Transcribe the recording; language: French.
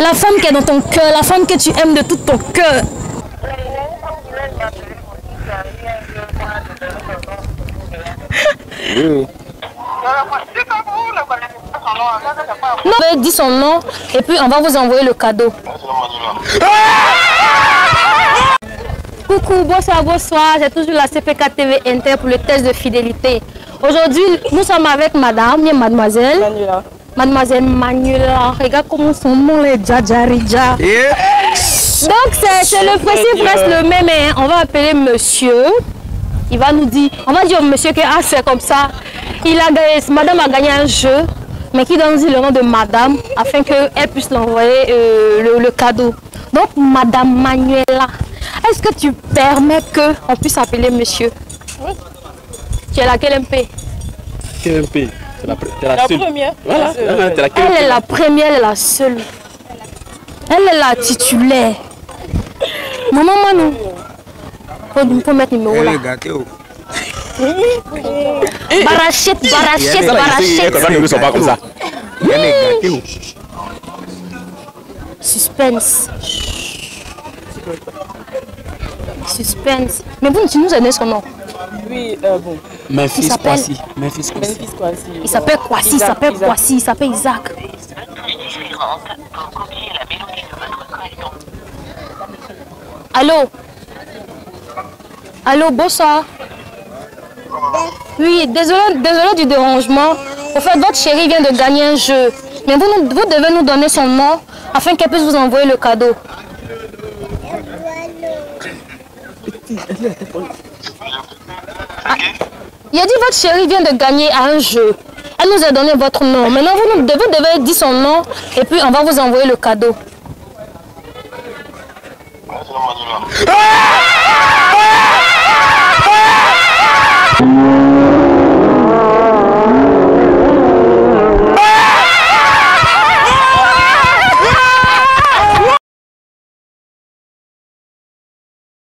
La femme qui est dans ton cœur, la femme que tu aimes de tout ton cœur. Non, vous dit son nom et puis on va vous envoyer le cadeau. Coucou, bonsoir, bonsoir. C'est toujours la CPK TV Inter pour le test de fidélité. Aujourd'hui, nous sommes avec madame, bien mademoiselle. Mademoiselle Manuela. Regarde comment son nom est Djadjarija. Donc, c'est c'est le principe reste le même. hein. On va appeler monsieur. Il va nous dire, on va dire au monsieur que ah, c'est comme ça. Il a gagné, madame a gagné un jeu, mais qui donne le nom de madame afin qu'elle puisse l'envoyer euh, le, le cadeau. Donc, madame Manuela, est-ce que tu permets qu'on puisse appeler monsieur? Oui. Tu es laquelle MP KMP, c'est la, pr- t'es la La seule. première. Voilà, La seule. la Elle est la première, elle est la seule. Elle est la titulaire. Maman Manou. Faut, faut mettre numéro là. Barachette, barachette, barachette. Les ne sont pas comme ça. Suspense. Suspense. Mais vous, tu nous as donné son nom. Oui, euh, bon. Memphis Il s'appelle- Kwasi. Memphis Kwasi. Il s'appelle Kwasi, il s'appelle Isaac. Kwasi, il s'appelle Isaac. Allô? Allô, bonsoir. Oui, désolé, désolé du dérangement. Au fait, votre chérie vient de gagner un jeu. Mais vous, nous- vous devez nous donner son nom afin qu'elle puisse vous envoyer le cadeau. Ah, il a dit votre chérie vient de gagner à un jeu. Elle nous a donné votre nom. Maintenant, vous, nous, vous devez dire son nom et puis on va vous envoyer le cadeau. Ah